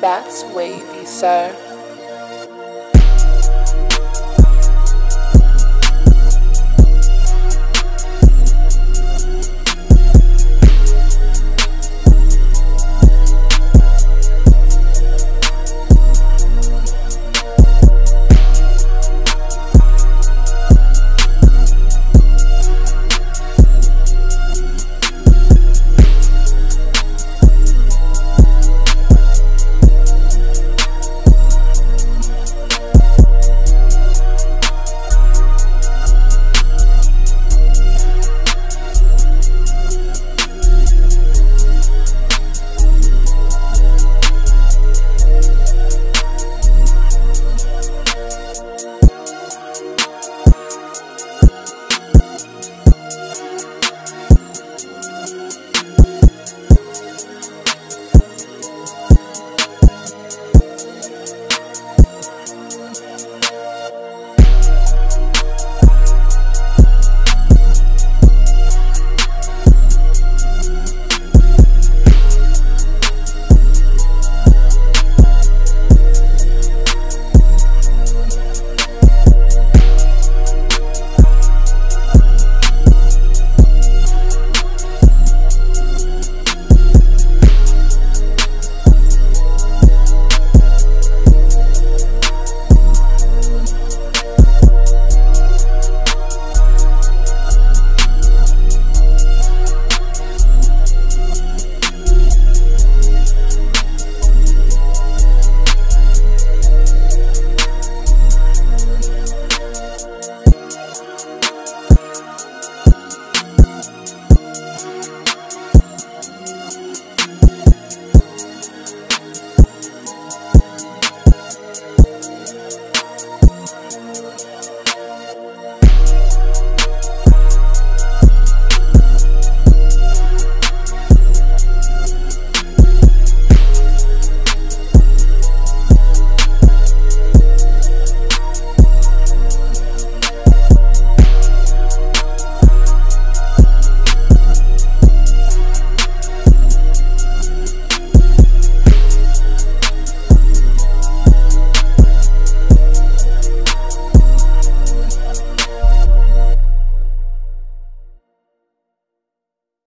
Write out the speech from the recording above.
That's wavy, sir.